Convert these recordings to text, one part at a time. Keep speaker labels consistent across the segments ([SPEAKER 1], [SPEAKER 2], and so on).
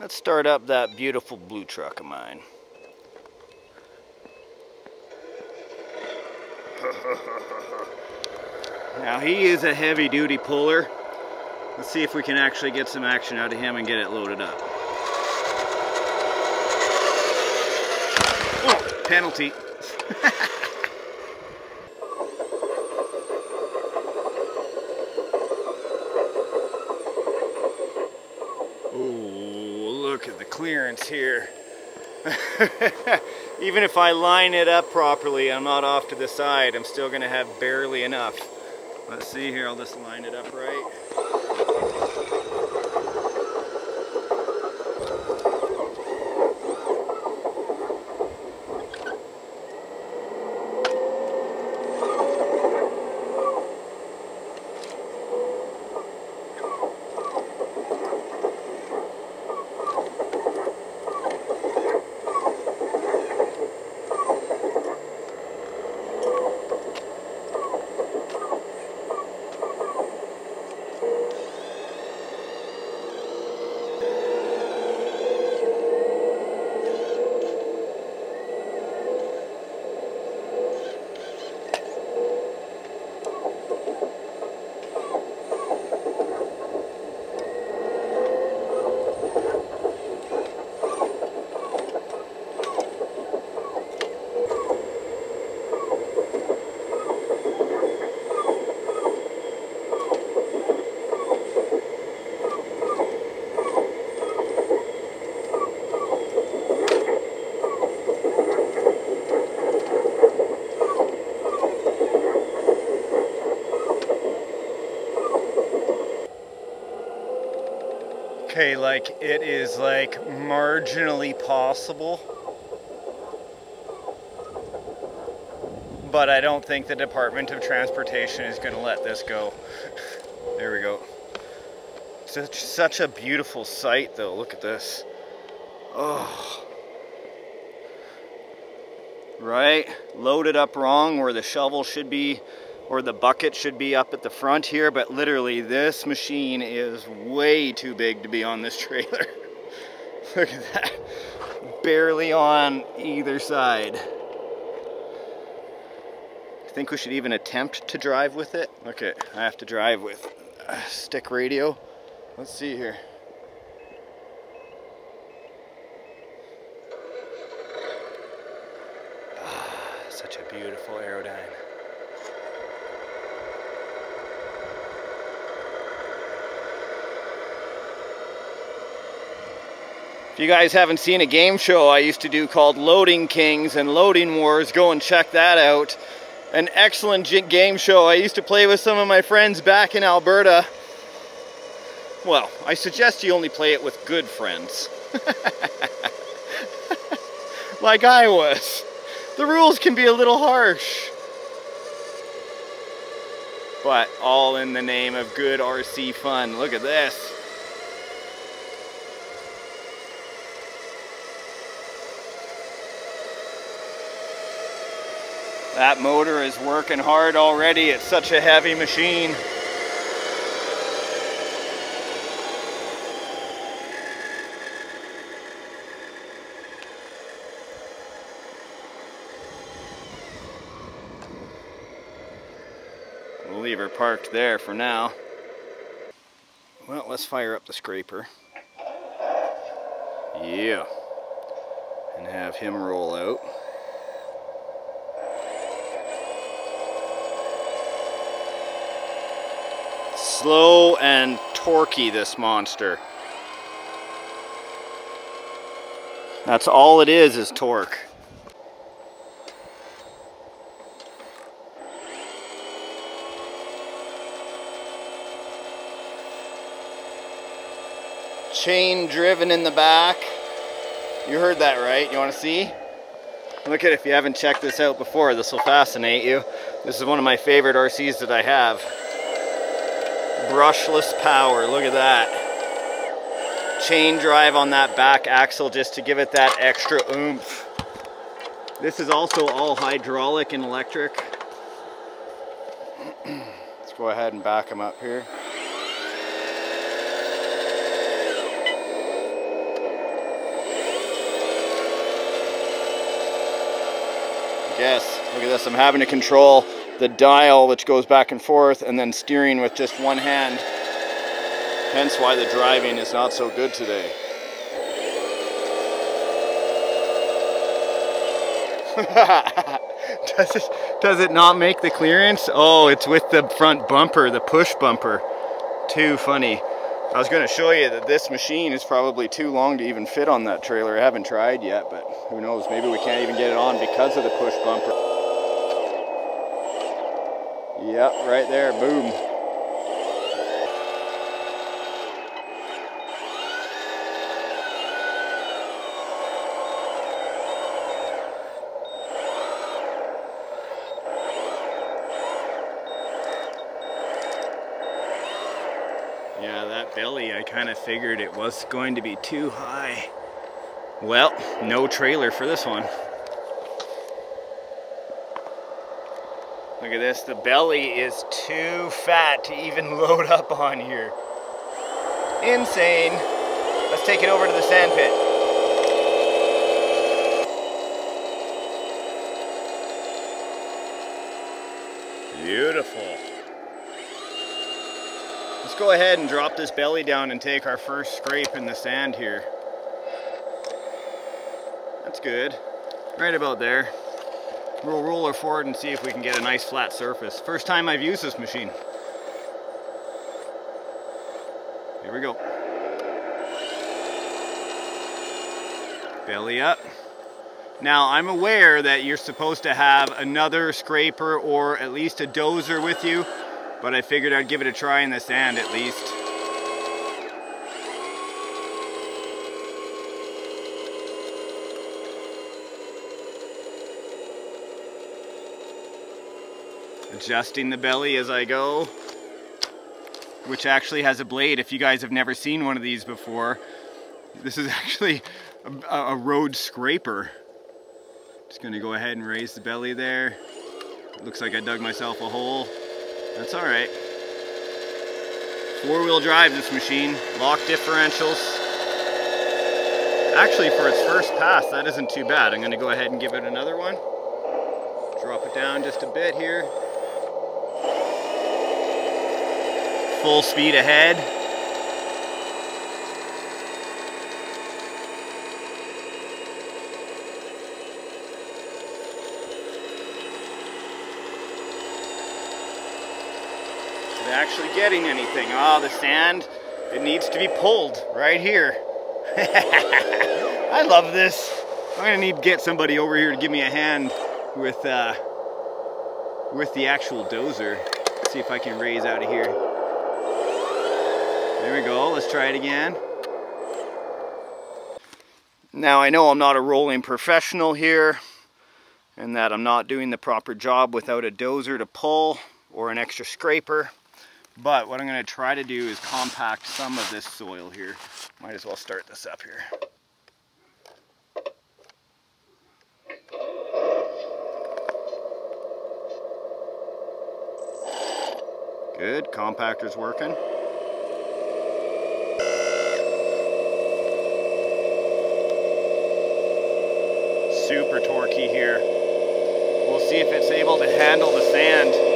[SPEAKER 1] Let's start up that beautiful blue truck of mine. now he is a heavy duty puller. Let's see if we can actually get some action out of him and get it loaded up. Oh, penalty. look at the clearance here. Even if I line it up properly, I'm not off to the side, I'm still gonna have barely enough. Let's see here, I'll just line it up right. Okay, like it is like marginally possible. But I don't think the Department of Transportation is going to let this go. there we go. Such, such a beautiful sight though. Look at this. Oh. Right? Loaded up wrong where the shovel should be or the bucket should be up at the front here, but literally this machine is way too big to be on this trailer. Look at that. Barely on either side. I think we should even attempt to drive with it. Okay, I have to drive with uh, stick radio. Let's see here. Such a beautiful aerodyne. If you guys haven't seen a game show I used to do called Loading Kings and Loading Wars, go and check that out. An excellent game show I used to play with some of my friends back in Alberta. Well, I suggest you only play it with good friends. like I was. The rules can be a little harsh. But all in the name of good RC fun. Look at this. That motor is working hard already. It's such a heavy machine. We'll leave her parked there for now. Well, let's fire up the scraper. Yeah. And have him roll out. Slow and torquey, this monster. That's all it is, is torque. Chain driven in the back. You heard that right? You want to see? Look at it, if you haven't checked this out before, this will fascinate you. This is one of my favorite RCs that I have brushless power. Look at that. Chain drive on that back axle just to give it that extra oomph. This is also all hydraulic and electric. Let's go ahead and back them up here. Yes, look at this, I'm having to control the dial which goes back and forth and then steering with just one hand. Hence why the driving is not so good today. does it does it not make the clearance? Oh, it's with the front bumper, the push bumper. Too funny. I was going to show you that this machine is probably too long to even fit on that trailer. I haven't tried yet, but who knows? Maybe we can't even get it on because of the push bumper. Yep, right there, boom. Yeah, that belly, I kind of figured it was going to be too high. Well, no trailer for this one. Look at this, the belly is too fat to even load up on here. Insane. Let's take it over to the sand pit. Beautiful. Let's go ahead and drop this belly down and take our first scrape in the sand here. That's good. Right about there. We'll roll her forward and see if we can get a nice flat surface. First time I've used this machine. Here we go. Belly up. Now I'm aware that you're supposed to have another scraper or at least a dozer with you, but I figured I'd give it a try in the sand at least. Adjusting the belly as I go, which actually has a blade. If you guys have never seen one of these before, this is actually a, a road scraper. Just gonna go ahead and raise the belly there. Looks like I dug myself a hole. That's all right. Four-wheel drive this machine, lock differentials. Actually, for its first pass, that isn't too bad. I'm gonna go ahead and give it another one. Drop it down just a bit here. Full speed ahead. actually getting anything. Oh, the sand, it needs to be pulled right here. I love this. I'm gonna need to get somebody over here to give me a hand with uh, with the actual dozer. see if I can raise out of here. There we go, let's try it again. Now I know I'm not a rolling professional here and that I'm not doing the proper job without a dozer to pull or an extra scraper. But what I'm going to try to do is compact some of this soil here. Might as well start this up here. Good, compactor's working. Super torquey here. We'll see if it's able to handle the sand.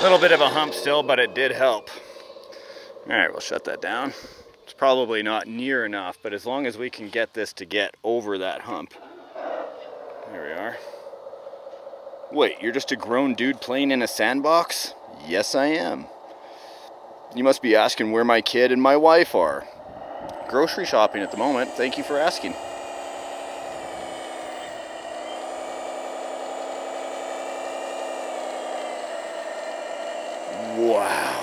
[SPEAKER 1] A little bit of a hump still, but it did help. All right, we'll shut that down. It's probably not near enough, but as long as we can get this to get over that hump. There we are. Wait, you're just a grown dude playing in a sandbox? Yes, I am. You must be asking where my kid and my wife are. Grocery shopping at the moment. Thank you for asking. Wow.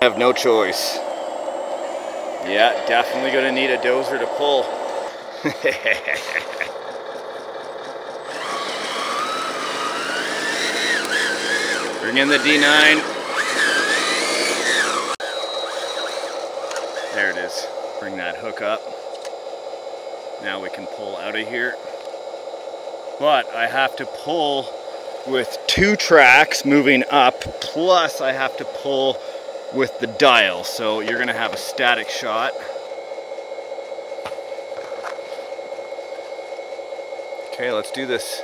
[SPEAKER 1] I have no choice. Yeah, definitely gonna need a dozer to pull. Bring in the D9. There it is. Bring that hook up. Now we can pull out of here. But I have to pull with two tracks moving up, plus I have to pull with the dial. So you're gonna have a static shot. Okay, let's do this.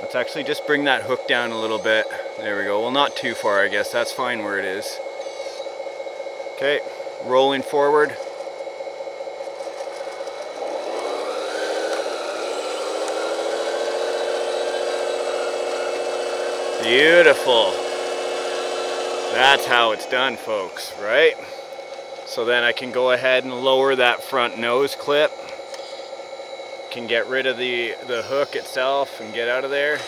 [SPEAKER 1] Let's actually just bring that hook down a little bit. There we go. Well, not too far, I guess. That's fine where it is. Okay, rolling forward. Beautiful. That's how it's done, folks, right? So then I can go ahead and lower that front nose clip. Can get rid of the, the hook itself and get out of there.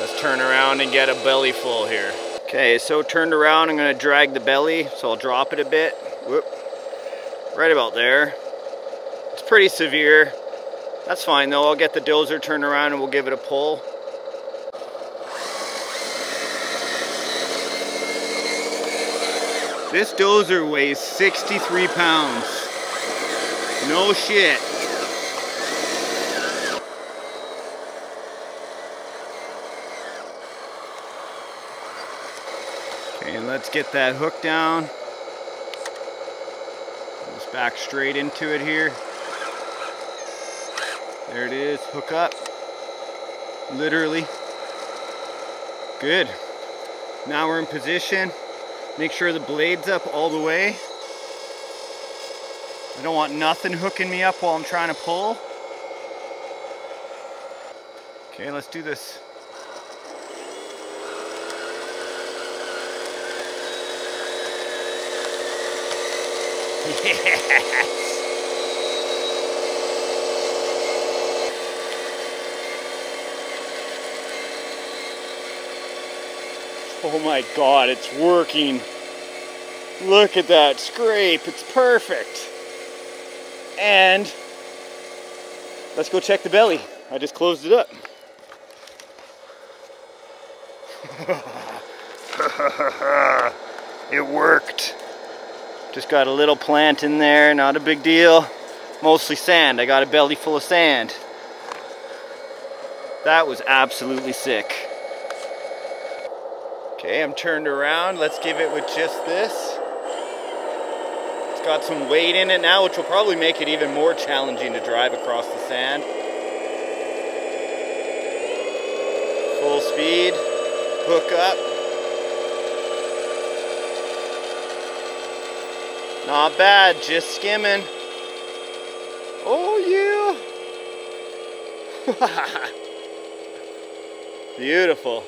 [SPEAKER 1] Let's turn around and get a belly full here. Okay, so turned around, I'm gonna drag the belly, so I'll drop it a bit. Whoop. Right about there. It's pretty severe. That's fine though, I'll get the dozer turned around and we'll give it a pull. This dozer weighs 63 pounds. No shit. Okay, and let's get that hook down. Just back straight into it here. There it is, hook up. Literally. Good. Now we're in position. Make sure the blade's up all the way. I don't want nothing hooking me up while I'm trying to pull. Okay, let's do this. Yes! Oh my God, it's working. Look at that scrape, it's perfect. And let's go check the belly. I just closed it up. it worked. Just got a little plant in there, not a big deal. Mostly sand, I got a belly full of sand. That was absolutely sick. Okay, I'm turned around. Let's give it with just this. It's got some weight in it now, which will probably make it even more challenging to drive across the sand. Full speed, hook up. Not bad, just skimming. Oh yeah! Beautiful.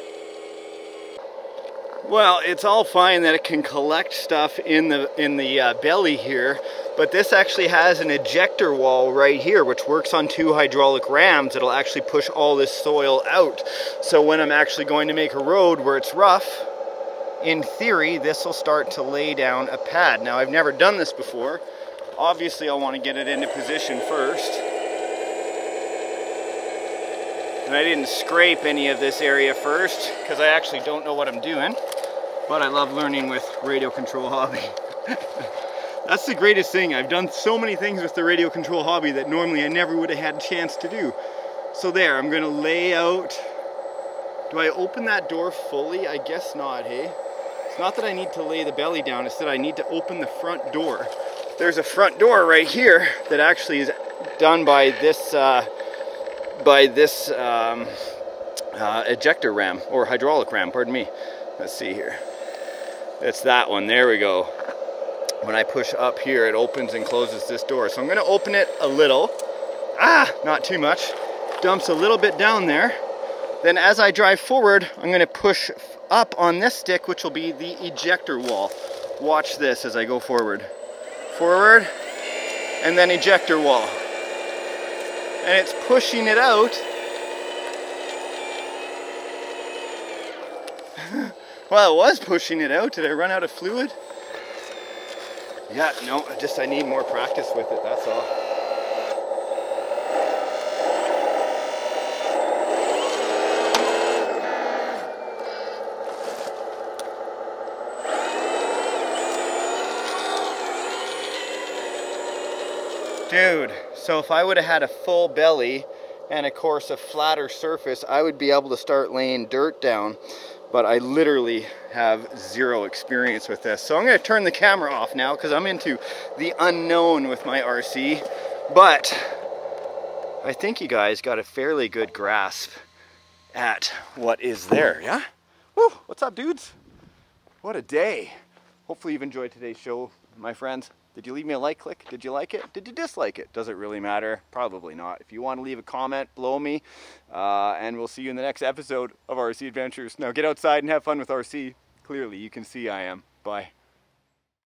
[SPEAKER 1] Well, it's all fine that it can collect stuff in the in the uh, belly here, but this actually has an ejector wall right here, which works on two hydraulic rams. It'll actually push all this soil out. So when I'm actually going to make a road where it's rough, in theory, this will start to lay down a pad. Now, I've never done this before. Obviously, I'll want to get it into position first. And I didn't scrape any of this area first because I actually don't know what I'm doing but I love learning with radio control hobby. That's the greatest thing. I've done so many things with the radio control hobby that normally I never would have had a chance to do. So there, I'm gonna lay out. Do I open that door fully? I guess not, hey? It's not that I need to lay the belly down, it's that I need to open the front door. There's a front door right here that actually is done by this, uh, by this um, uh, ejector ram, or hydraulic ram, pardon me. Let's see here. It's that one, there we go. when I push up here, it opens and closes this door. So I'm gonna open it a little. Ah, not too much. Dumps a little bit down there. Then as I drive forward, I'm gonna push up on this stick, which will be the ejector wall. Watch this as I go forward. Forward, and then ejector wall. And it's pushing it out. well, it was pushing it out. Did I run out of fluid? Yeah, no, just I need more practice with it, that's all. Dude, so if I would have had a full belly and of course a flatter surface, I would be able to start laying dirt down. But I literally have zero experience with this. So I'm gonna turn the camera off now because I'm into the unknown with my RC. But I think you guys got a fairly good grasp at what is there, yeah? Woo, what's up dudes? What a day. Hopefully you've enjoyed today's show, my friends. Did you leave me a like click? Did you like it? Did you dislike it? Does it really matter? Probably not. If you want to leave a comment, blow me. Uh, and we'll see you in the next episode of RC Adventures. Now get outside and have fun with RC. Clearly, you can see I am. Bye.